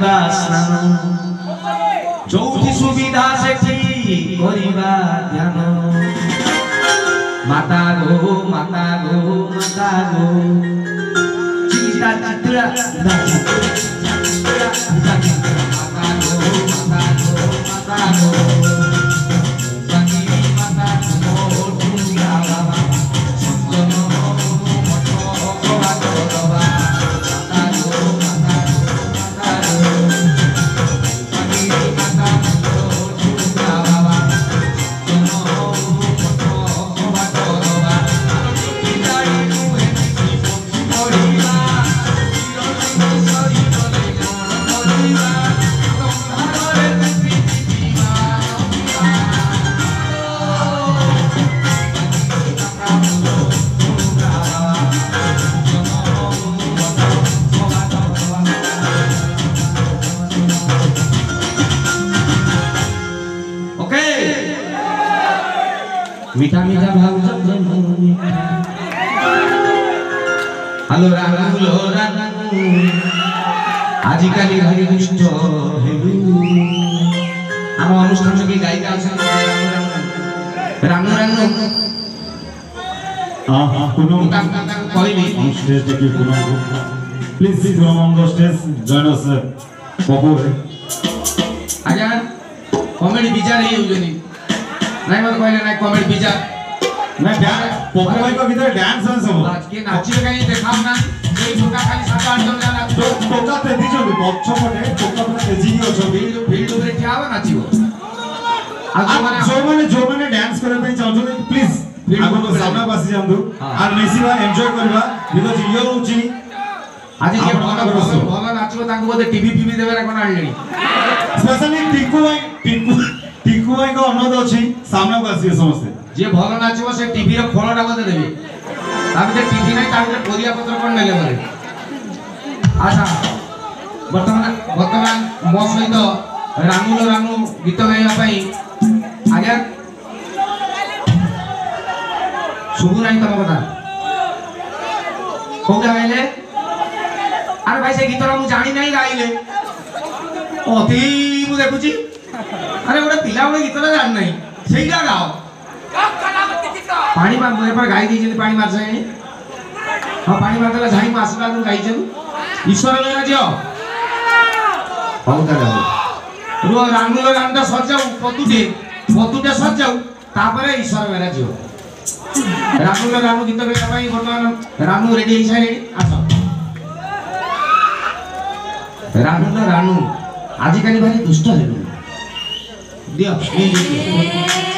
स्नान जो की सुविधा से ठीक करीबा ध्यान माता गो माता गो माता गो चिता चित्रा माता गो মিঠা মিঠা ভাব যখন আলো রাগুল আজিকালি হরে কৃষ্ণ আমার অনুষ্ঠান সঙ্গে গায়িকা আছেন Ranu Ranu please stage join us comedy বিচার এই ନାଇଁ ମୋତେ କହିଲେ ନାଇଁ କମେଡି ପିଜା ନା ପୋଖରୀ ଭିତରେ ଡ୍ୟାନ୍ସ ମାନେ ନାଚିବେ କାହିଁ ଦେଖାଉନା ସେଇ ଟୋକା ଖାଲି ଆଠ ଜଣ ଜାଣା ଟୋକା ତେଜିଛନ୍ତି ପଛ ପଟେ ଟୋକା ପୁରା ତେଜିକି ଅଛନ୍ତି ଫିଲ୍ଡ ଉପରେ ଠିଆ ହବ ଡ୍ୟାନ୍ସ କରିବା ପାଇଁ ଚାହୁଁଛନ୍ତି ପ୍ଲିଜ ଆଗକୁ ସାମ୍ନାକୁ ଆସି ଯାଆନ୍ତୁ ଆଉ ମିଶିବା ଏନ୍ଜୟ କରିବା ବିକଜ ଇଏ ହେଉଛି ଆଜି କିଏ ଭଲ ଭଲ ନାଚିବ ତାଙ୍କୁ ବୋଧେ ଟିଭି ଫିଭି ଦେବେ କ'ଣ ଆଣିଲେଣି ସ୍ପେଶାଲି ଟିଙ୍କୁ ଭାଇ ଟିଙ୍କୁ ଟିକୁଭାଇଙ୍କ ଅନୁରୋଧ ଅଛି ସାମ୍ନାକୁ ଆସିବେ ସମସ୍ତେ ଯିଏ ଭଲ ନାଚିବ ସେ ଟିଭିର ଫଳଟା ମୋତେ ଦେବେ ତା ଭିତରେ ଟିଭି ନାହିଁ ତା ଭିତରେ ପରିବା ପତ୍ର କ'ଣ ନେଲେ ମୋତେ ଆଚ୍ଛା ବର୍ତ୍ତମାନ ବର୍ତ୍ତମାନ ମୋ ସହିତ ରାମୁଲ ରାନୁ ଗୀତ ଗାଇବା ପାଇଁ ଆଜ୍ଞା ଶୁଭୁ ନାହିଁ ତମ କଥା କୋଉଟା ଗାଇଲେ ଆରେ ଭାଇ ସେ ଗୀତଟା ମୁଁ ଜାଣି ନାହିଁ ଗାଇଲେ ଅତି ମୁଁ ଦେଖୁଛି अरे एवढ्या पिलामुळे इथं जात नाही सैगा गाव पाणी मागतोय पण गाई द्यायची पाणी मारचंय हा पाणी मागताना झाडी मासला अजून गाईचं ईश्वराला जेव পাউডার হবে রো রাঙ্গুলো রানটা সজাও পতুটে পতুটে সজাও তারপরে ঈশ্বর মেরা জিও রাঙ্গুলো রানু গীত গাইবা পাই বর্তমান রানু রেডি হইছারে আস রাঙ্গুলো রানু আজিকালি ভারি দুষ্ট হেলু 对啊，没得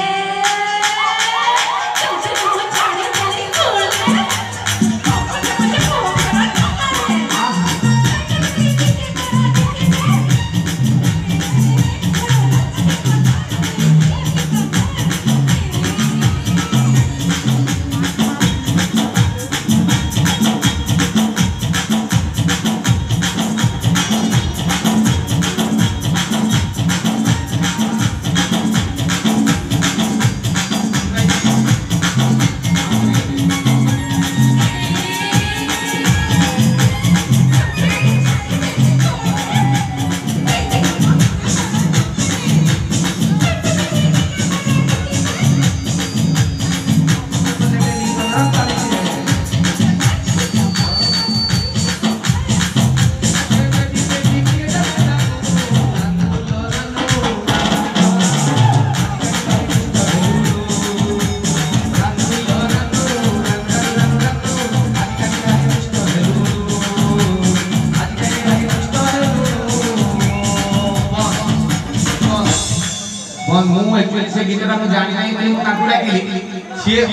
ମୁଁ ଆକ୍ଚୁଆଲି ସେ ଗୀତଟାକୁ ଜାଣିନାହିଁ ବୋଲି ମୁଁ ତାଙ୍କୁ ଡାକିଲି ସିଏ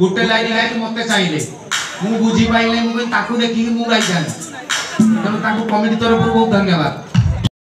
ଗୋଟେ ଲାଇନ୍ ଗାଇ ମୋତେ ଚାହିଁଲେ ମୁଁ ବୁଝିପାରିଲି ମୁଁ ତାକୁ ଦେଖିକି ମୁଁ ଗାଇଥାନ୍ତି ତେଣୁ ତାଙ୍କୁ କମିଟି ତରଫରୁ ବହୁତ ଧନ୍ୟବାଦ